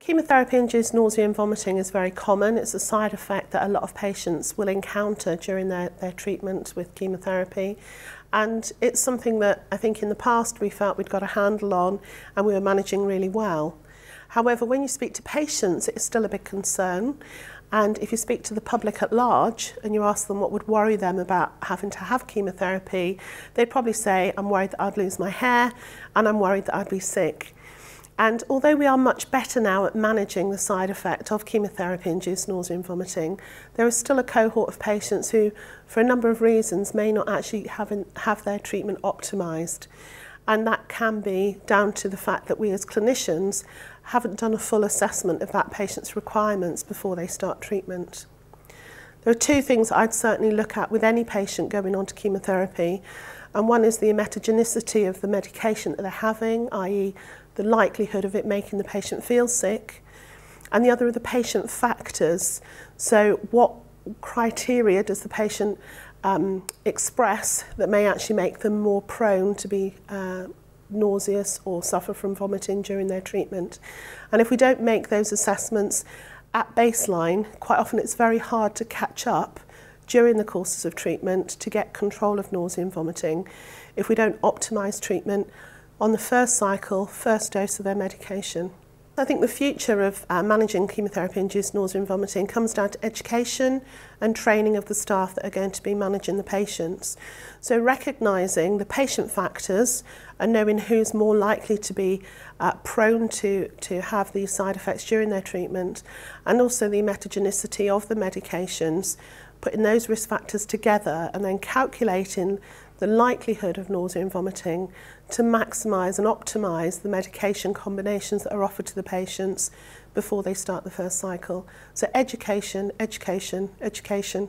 Chemotherapy-induced nausea and vomiting is very common. It's a side effect that a lot of patients will encounter during their, their treatment with chemotherapy. And it's something that I think in the past we felt we'd got a handle on and we were managing really well. However, when you speak to patients, it's still a big concern. And if you speak to the public at large and you ask them what would worry them about having to have chemotherapy, they'd probably say, I'm worried that I'd lose my hair and I'm worried that I'd be sick. And although we are much better now at managing the side effect of chemotherapy-induced nausea and vomiting, there is still a cohort of patients who, for a number of reasons, may not actually have, an, have their treatment optimised. And that can be down to the fact that we as clinicians haven't done a full assessment of that patient's requirements before they start treatment. There are two things I'd certainly look at with any patient going on to chemotherapy. And one is the emetogenicity of the medication that they're having, i.e. the likelihood of it making the patient feel sick. And the other are the patient factors. So what criteria does the patient um, express that may actually make them more prone to be uh, nauseous or suffer from vomiting during their treatment. And if we don't make those assessments at baseline, quite often it's very hard to catch up during the courses of treatment to get control of nausea and vomiting. If we don't optimise treatment on the first cycle, first dose of their medication. I think the future of uh, managing chemotherapy-induced nausea and vomiting comes down to education and training of the staff that are going to be managing the patients. So recognising the patient factors and knowing who's more likely to be uh, prone to, to have these side effects during their treatment and also the metagenicity of the medications, putting those risk factors together and then calculating the likelihood of nausea and vomiting to maximise and optimise the medication combinations that are offered to the patients before they start the first cycle. So education, education, education.